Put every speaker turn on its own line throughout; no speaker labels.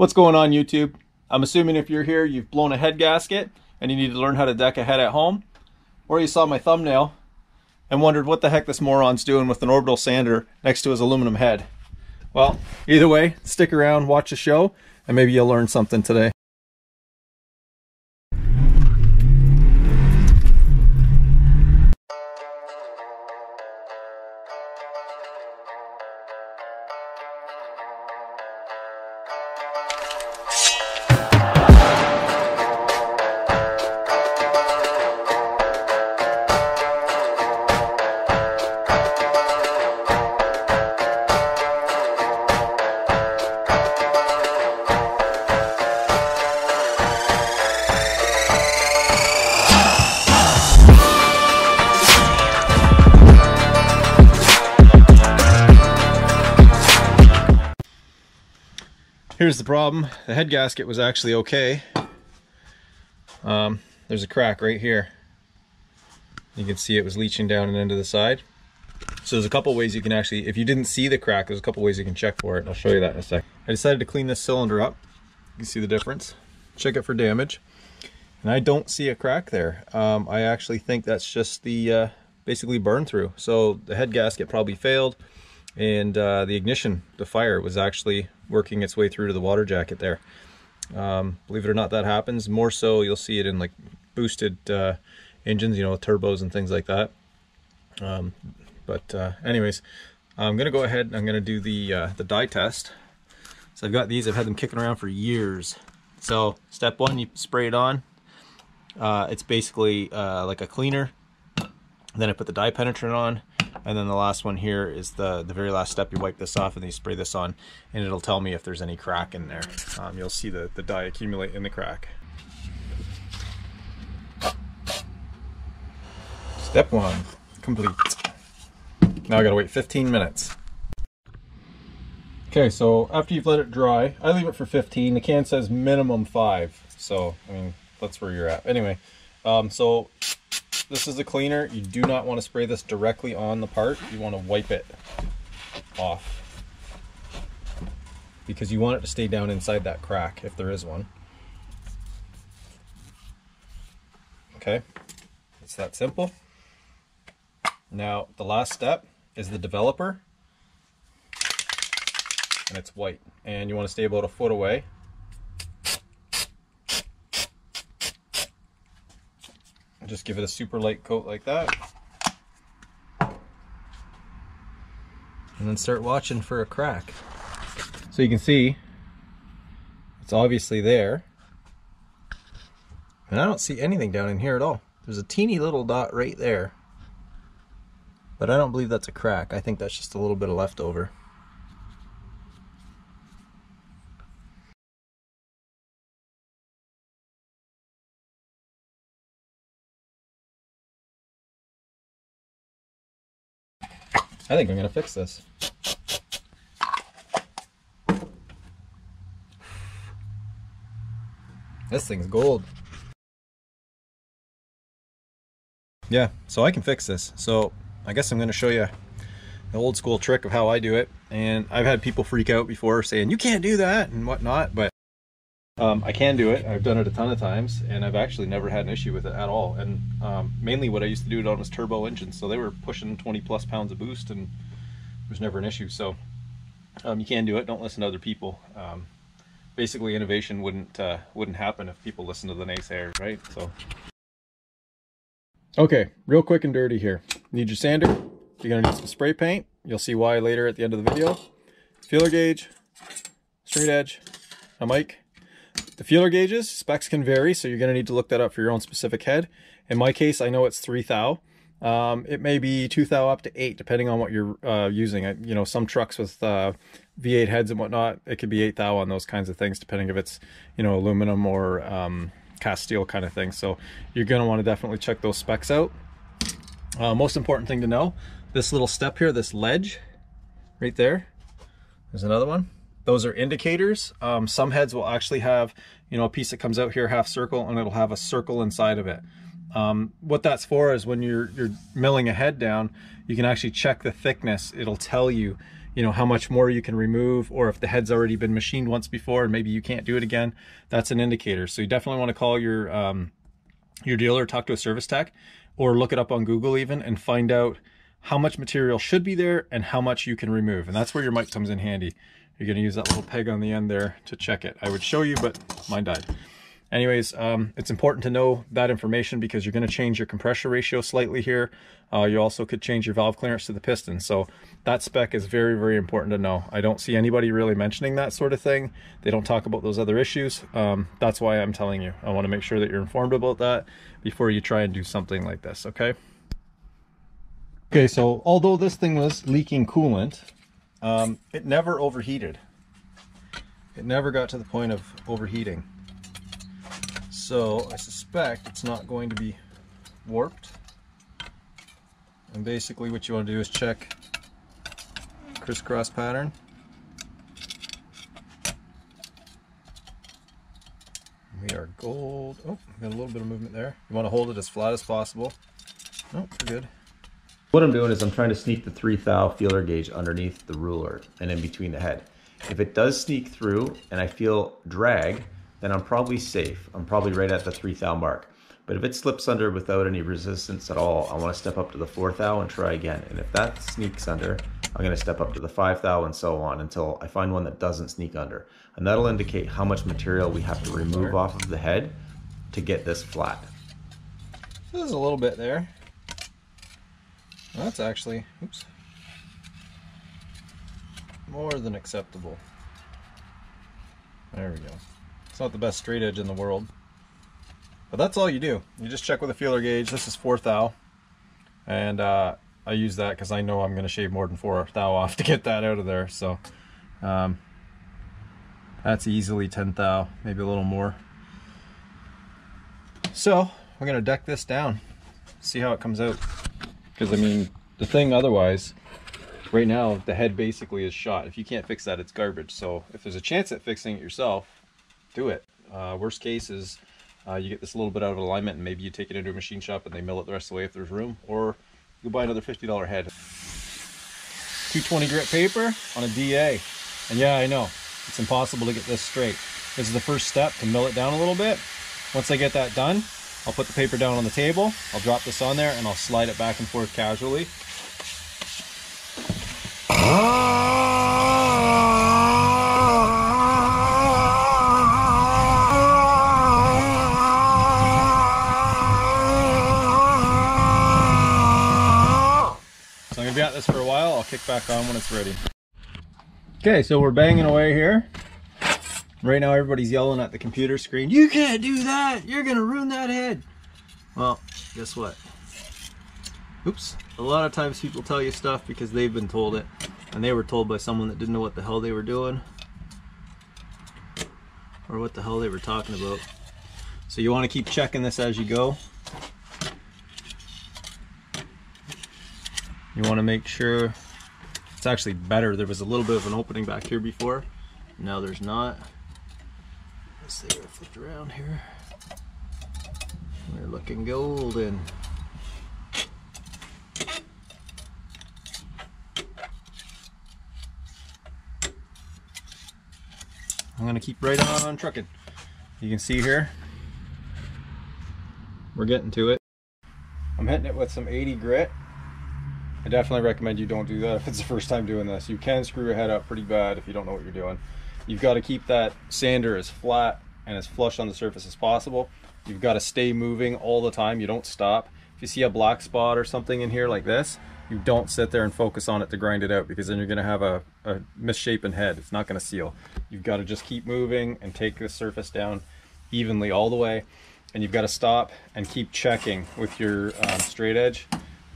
What's going on YouTube? I'm assuming if you're here, you've blown a head gasket and you need to learn how to deck a head at home, or you saw my thumbnail and wondered what the heck this moron's doing with an orbital sander next to his aluminum head. Well, either way, stick around, watch the show, and maybe you'll learn something today. Problem. The head gasket was actually okay. Um, there's a crack right here. You can see it was leaching down and into the side. So there's a couple ways you can actually, if you didn't see the crack, there's a couple ways you can check for it. I'll show you that in a sec. I decided to clean this cylinder up. You can see the difference. Check it for damage. And I don't see a crack there. Um, I actually think that's just the uh, basically burn through. So the head gasket probably failed and uh, the ignition, the fire was actually working its way through to the water jacket there. Um, believe it or not, that happens. More so, you'll see it in like boosted uh, engines, you know, turbos and things like that. Um, but uh, anyways, I'm gonna go ahead and I'm gonna do the uh, the dye test. So I've got these. I've had them kicking around for years. So step one, you spray it on. Uh, it's basically uh, like a cleaner. Then I put the dye penetrant on and then the last one here is the, the very last step. You wipe this off and then you spray this on and it'll tell me if there's any crack in there. Um, you'll see the, the dye accumulate in the crack. Step one, complete. Now I gotta wait 15 minutes. Okay, so after you've let it dry, I leave it for 15. The can says minimum five. So, I mean, that's where you're at. Anyway, um, so this is a cleaner. You do not want to spray this directly on the part. You want to wipe it off. Because you want it to stay down inside that crack, if there is one. Okay, it's that simple. Now, the last step is the developer. And it's white. And you want to stay about a foot away just give it a super light coat like that. And then start watching for a crack. So you can see, it's obviously there. And I don't see anything down in here at all. There's a teeny little dot right there. But I don't believe that's a crack. I think that's just a little bit of leftover. I think I'm gonna fix this. This thing's gold. Yeah, so I can fix this. So I guess I'm gonna show you the old school trick of how I do it. And I've had people freak out before saying, you can't do that and whatnot, but um, I can do it. I've done it a ton of times, and I've actually never had an issue with it at all. And um, mainly what I used to do it on was turbo engines, so they were pushing 20 plus pounds of boost, and there was never an issue. So um, you can do it. Don't listen to other people. Um, basically, innovation wouldn't uh, wouldn't happen if people listen to the naysayers, right? So. Okay, real quick and dirty here. Need your sander. You're gonna need some spray paint. You'll see why later at the end of the video. Feeler gauge, straight edge, a mic, the feeler gauges, specs can vary, so you're going to need to look that up for your own specific head. In my case, I know it's 3 thou. Um, it may be 2 thou up to 8, depending on what you're uh, using. I, you know, some trucks with uh, V8 heads and whatnot, it could be 8 thou on those kinds of things, depending if it's, you know, aluminum or um, cast steel kind of thing. So you're going to want to definitely check those specs out. Uh, most important thing to know, this little step here, this ledge right there, there's another one those are indicators. Um, some heads will actually have, you know, a piece that comes out here half circle and it'll have a circle inside of it. Um, what that's for is when you're, you're milling a head down, you can actually check the thickness. It'll tell you, you know, how much more you can remove, or if the head's already been machined once before and maybe you can't do it again, that's an indicator. So you definitely want to call your, um, your dealer, talk to a service tech, or look it up on Google even and find out how much material should be there and how much you can remove. And that's where your mic comes in handy. You're gonna use that little peg on the end there to check it. I would show you, but mine died. Anyways, um, it's important to know that information because you're going to change your compression ratio slightly here. Uh, you also could change your valve clearance to the piston. So that spec is very, very important to know. I don't see anybody really mentioning that sort of thing. They don't talk about those other issues. Um, that's why I'm telling you. I want to make sure that you're informed about that before you try and do something like this, okay? Okay, so although this thing was leaking coolant, um, it never overheated. It never got to the point of overheating. So I suspect it's not going to be warped. And basically what you want to do is check crisscross pattern. We are gold. Oh, got a little bit of movement there. You want to hold it as flat as possible. Oh, good.
What I'm doing is I'm trying to sneak the 3 thou feeler gauge underneath the ruler and in between the head. If it does sneak through and I feel drag, then I'm probably safe. I'm probably right at the 3 thou mark. But if it slips under without any resistance at all, I want to step up to the 4 thou and try again. And if that sneaks under, I'm going to step up to the 5 thou and so on until I find one that doesn't sneak under. And that'll indicate how much material we have to remove off of the head to get this flat.
There's a little bit there. That's actually, oops, more than acceptable. There we go. It's not the best straight edge in the world. But that's all you do. You just check with a feeler gauge. This is 4 thou. And uh, I use that because I know I'm going to shave more than 4 thou off to get that out of there. So um, that's easily 10 thou, maybe a little more. So we're going to deck this down, see how it comes out. Because I mean, the thing otherwise, right now the head basically is shot. If you can't fix that, it's garbage. So if there's a chance at fixing it yourself, do it. Uh, worst case is uh, you get this little bit out of alignment and maybe you take it into a machine shop and they mill it the rest of the way if there's room, or you buy another $50 head. 220 grit paper on a DA. And yeah, I know, it's impossible to get this straight. This is the first step to mill it down a little bit. Once I get that done, I'll put the paper down on the table, I'll drop this on there, and I'll slide it back and forth casually. So I'm gonna be at this for a while. I'll kick back on when it's ready. Okay, so we're banging away here. Right now everybody's yelling at the computer screen, you can't do that, you're gonna ruin that head. Well, guess what? Oops. A lot of times people tell you stuff because they've been told it. And they were told by someone that didn't know what the hell they were doing. Or what the hell they were talking about. So you want to keep checking this as you go. You want to make sure it's actually better. There was a little bit of an opening back here before. Now there's not. Flipped around here. We're looking golden. I'm gonna keep right on trucking. You can see here, we're getting to it. I'm hitting it with some 80 grit. I definitely recommend you don't do that if it's the first time doing this. You can screw your head up pretty bad if you don't know what you're doing. You've got to keep that sander as flat and as flush on the surface as possible. You've got to stay moving all the time. You don't stop. If you see a black spot or something in here like this, you don't sit there and focus on it to grind it out because then you're going to have a, a misshapen head. It's not going to seal. You've got to just keep moving and take the surface down evenly all the way. And you've got to stop and keep checking with your um, straight edge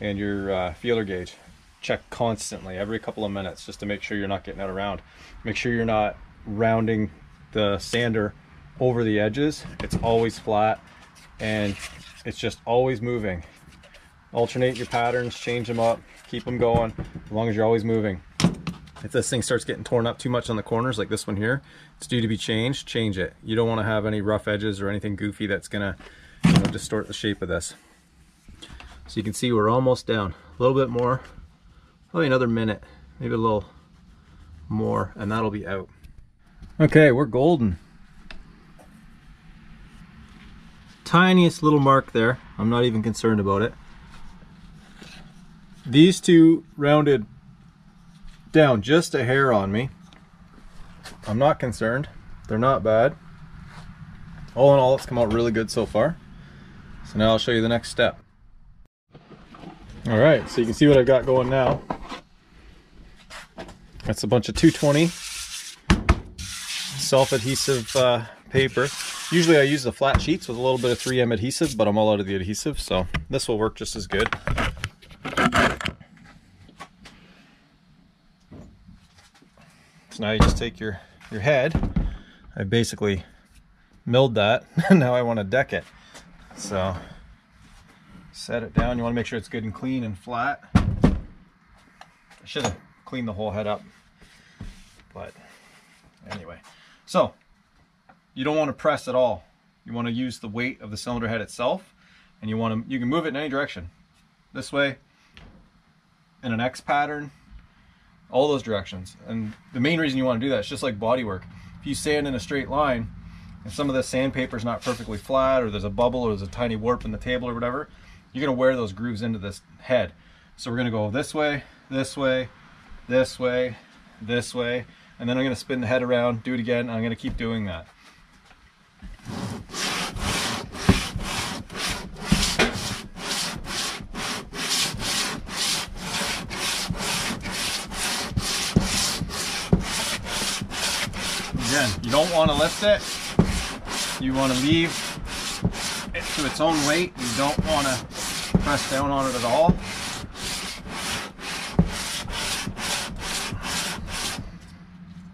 and your uh, feeler gauge. Check constantly, every couple of minutes, just to make sure you're not getting out of round. Make sure you're not rounding the sander over the edges. It's always flat and it's just always moving. Alternate your patterns, change them up, keep them going, as long as you're always moving. If this thing starts getting torn up too much on the corners, like this one here, it's due to be changed, change it. You don't want to have any rough edges or anything goofy that's gonna you know, distort the shape of this. So you can see we're almost down. A little bit more, probably another minute, maybe a little, more and that'll be out. Okay, we're golden. Tiniest little mark there. I'm not even concerned about it. These two rounded down just a hair on me. I'm not concerned. They're not bad. All in all, it's come out really good so far. So now I'll show you the next step. All right, so you can see what I've got going now. That's a bunch of 220 self-adhesive uh, paper. Usually I use the flat sheets with a little bit of 3M adhesive, but I'm all out of the adhesive, so this will work just as good. So now you just take your, your head. I basically milled that. now I want to deck it. So set it down. You want to make sure it's good and clean and flat. I should have cleaned the whole head up. But anyway, so you don't want to press at all. You want to use the weight of the cylinder head itself and you want to, you can move it in any direction. This way, in an X pattern, all those directions. And the main reason you want to do that is just like body work. If you sand in a straight line and some of the sandpaper is not perfectly flat or there's a bubble or there's a tiny warp in the table or whatever, you're going to wear those grooves into this head. So we're going to go this way, this way, this way, this way, and then I'm going to spin the head around, do it again, I'm going to keep doing that. Again, you don't want to lift it. You want to leave it to its own weight. You don't want to press down on it at all.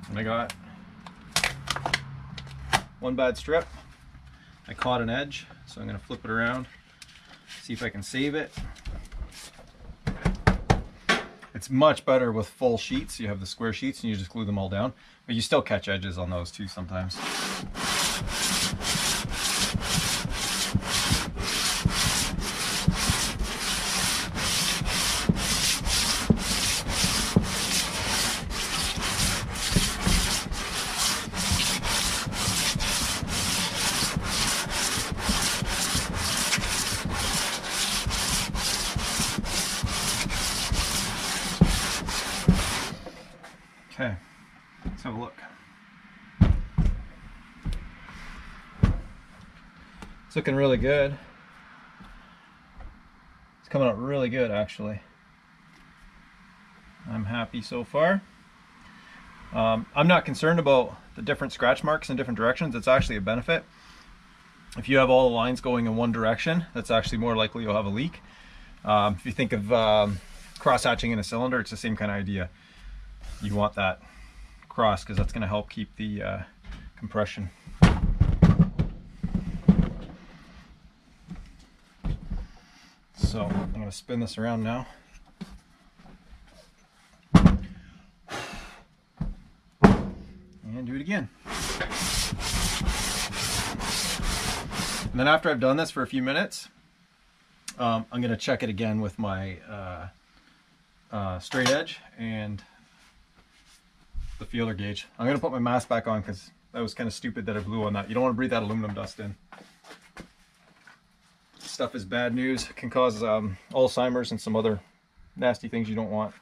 And I got one bad strip. I caught an edge, so I'm going to flip it around, see if I can save it. It's much better with full sheets. You have the square sheets and you just glue them all down. But you still catch edges on those too sometimes. Okay, let's have a look. It's looking really good. It's coming out really good actually. I'm happy so far. Um, I'm not concerned about the different scratch marks in different directions. It's actually a benefit. If you have all the lines going in one direction, that's actually more likely you'll have a leak. Um, if you think of um, cross hatching in a cylinder, it's the same kind of idea you want that cross because that's going to help keep the uh, compression. So I'm going to spin this around now. And do it again. And then after I've done this for a few minutes, um, I'm going to check it again with my uh, uh, straight edge and the feeler gauge. I'm gonna put my mask back on because that was kind of stupid that I blew on that. You don't want to breathe that aluminum dust in. Stuff is bad news. It can cause um, Alzheimer's and some other nasty things you don't want.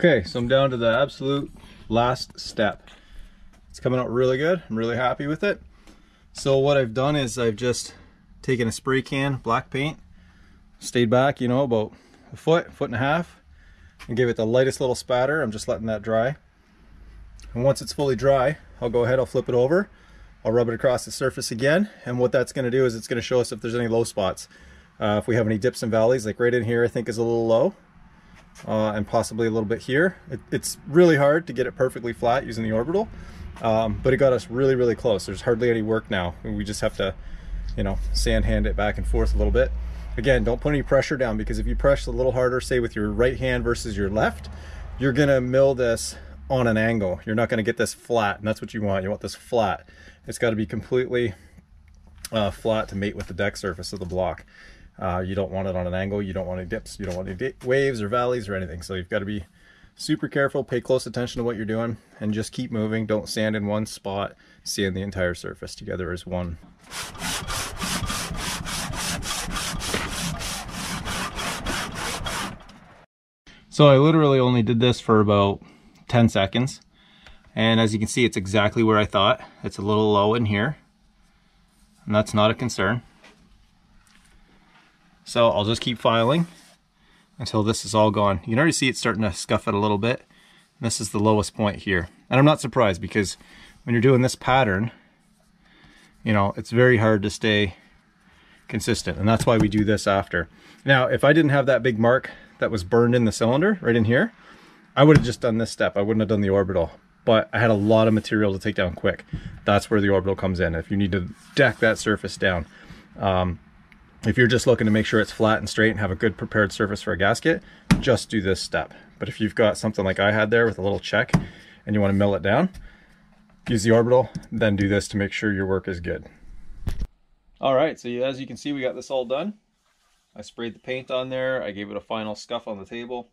Okay, so I'm down to the absolute last step. It's coming out really good. I'm really happy with it. So what I've done is I've just taken a spray can, black paint, stayed back, you know, about a foot, foot and a half, and gave it the lightest little spatter. I'm just letting that dry. And once it's fully dry, I'll go ahead, I'll flip it over, I'll rub it across the surface again. And what that's gonna do is it's gonna show us if there's any low spots. Uh, if we have any dips and valleys, like right in here, I think is a little low. Uh, and possibly a little bit here. It, it's really hard to get it perfectly flat using the orbital, um, but it got us really, really close. There's hardly any work now. We just have to, you know, sand hand it back and forth a little bit. Again, don't put any pressure down because if you press a little harder, say with your right hand versus your left, you're gonna mill this on an angle. You're not gonna get this flat, and that's what you want. You want this flat. It's gotta be completely uh, flat to mate with the deck surface of the block. Uh, you don't want it on an angle. You don't want any dips. You don't want any waves or valleys or anything. So you've got to be super careful, pay close attention to what you're doing, and just keep moving. Don't sand in one spot. Sand the entire surface together as one. So I literally only did this for about 10 seconds. And as you can see, it's exactly where I thought. It's a little low in here. And that's not a concern. So I'll just keep filing until this is all gone. You can already see it starting to scuff it a little bit. This is the lowest point here. And I'm not surprised because when you're doing this pattern, you know, it's very hard to stay consistent. And that's why we do this after. Now, if I didn't have that big mark that was burned in the cylinder right in here, I would have just done this step. I wouldn't have done the orbital. But I had a lot of material to take down quick. That's where the orbital comes in. If you need to deck that surface down. Um, if you're just looking to make sure it's flat and straight and have a good prepared surface for a gasket, just do this step. But if you've got something like I had there with a little check and you want to mill it down, use the orbital, then do this to make sure your work is good. All right, so as you can see, we got this all done. I sprayed the paint on there. I gave it a final scuff on the table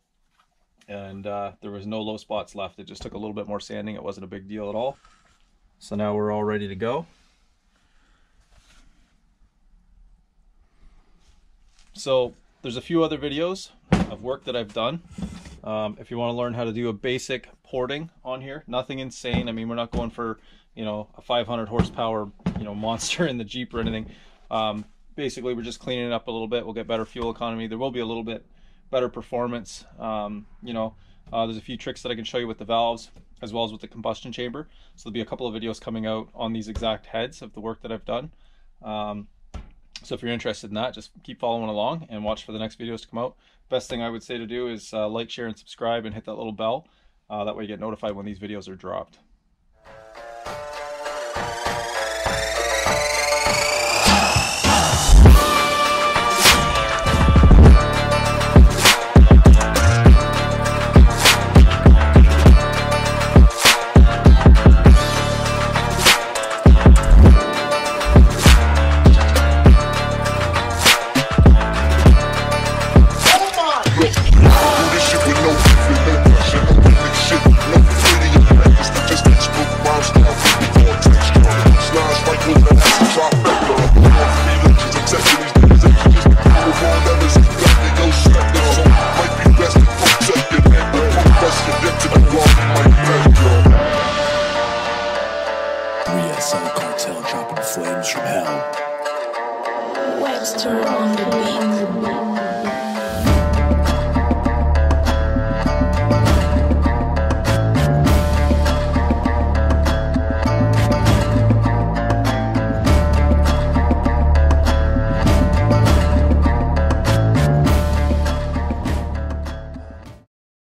and uh, there was no low spots left. It just took a little bit more sanding. It wasn't a big deal at all. So now we're all ready to go. So there's a few other videos of work that I've done. Um, if you want to learn how to do a basic porting on here, nothing insane. I mean, we're not going for, you know, a 500 horsepower, you know, monster in the Jeep or anything. Um, basically, we're just cleaning it up a little bit. We'll get better fuel economy. There will be a little bit better performance. Um, you know, uh, there's a few tricks that I can show you with the valves as well as with the combustion chamber. So there'll be a couple of videos coming out on these exact heads of the work that I've done. Um, so if you're interested in that, just keep following along and watch for the next videos to come out. Best thing I would say to do is uh, like, share, and subscribe and hit that little bell. Uh, that way you get notified when these videos are dropped.